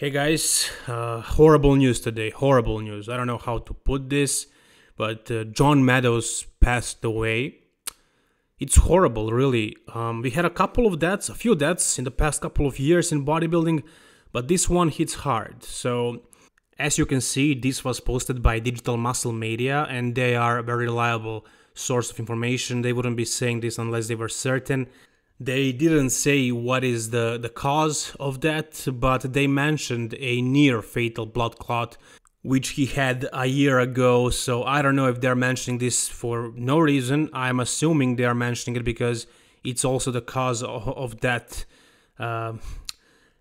Hey guys, uh, horrible news today. Horrible news. I don't know how to put this, but uh, John Meadows passed away. It's horrible, really. Um, we had a couple of deaths, a few deaths in the past couple of years in bodybuilding, but this one hits hard. So, as you can see, this was posted by Digital Muscle Media, and they are a very reliable source of information. They wouldn't be saying this unless they were certain. They didn't say what is the, the cause of that, but they mentioned a near fatal blood clot which he had a year ago. So I don't know if they're mentioning this for no reason. I'm assuming they are mentioning it because it's also the cause of, of that. Uh,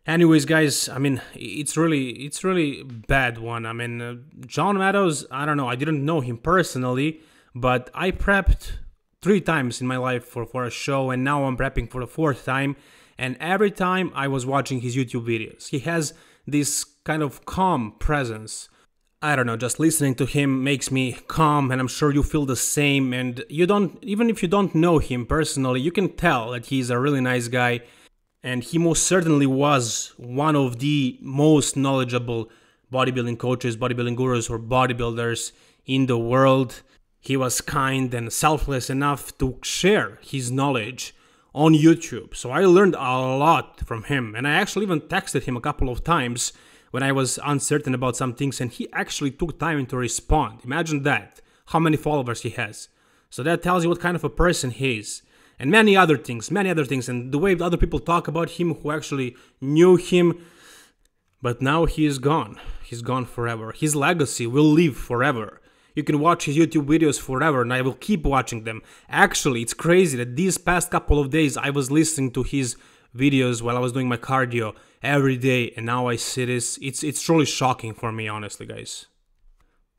anyways, guys, I mean, it's really it's really bad one. I mean, uh, John Meadows. I don't know. I didn't know him personally, but I prepped three times in my life for, for a show, and now I'm prepping for the fourth time. And every time I was watching his YouTube videos, he has this kind of calm presence. I don't know, just listening to him makes me calm, and I'm sure you feel the same. And you don't, even if you don't know him personally, you can tell that he's a really nice guy. And he most certainly was one of the most knowledgeable bodybuilding coaches, bodybuilding gurus, or bodybuilders in the world. He was kind and selfless enough to share his knowledge on YouTube. So I learned a lot from him. And I actually even texted him a couple of times when I was uncertain about some things, and he actually took time to respond. Imagine that, how many followers he has. So that tells you what kind of a person he is. And many other things, many other things, and the way other people talk about him who actually knew him. But now he is gone. He's gone forever. His legacy will live forever. You can watch his YouTube videos forever and I will keep watching them. Actually, it's crazy that these past couple of days I was listening to his videos while I was doing my cardio every day and now I see this. It's it's truly shocking for me honestly, guys.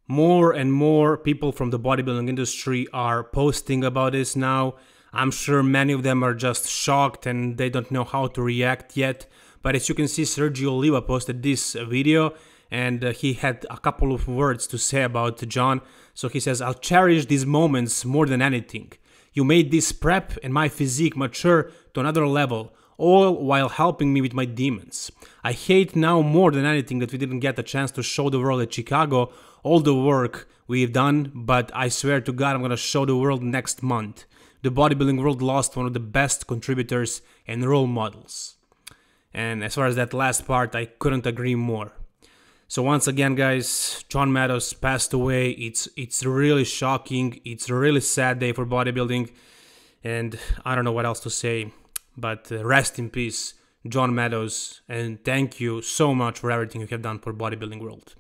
More and more people from the bodybuilding industry are posting about this now. I'm sure many of them are just shocked and they don't know how to react yet. But as you can see, Sergio Oliva posted this video and uh, he had a couple of words to say about John. So he says, I'll cherish these moments more than anything. You made this prep and my physique mature to another level, all while helping me with my demons. I hate now more than anything that we didn't get a chance to show the world at Chicago all the work we've done, but I swear to God, I'm gonna show the world next month. The bodybuilding world lost one of the best contributors and role models. And as far as that last part, I couldn't agree more. So once again, guys, John Meadows passed away. It's it's really shocking. It's a really sad day for bodybuilding, and I don't know what else to say. But uh, rest in peace, John Meadows, and thank you so much for everything you have done for bodybuilding world.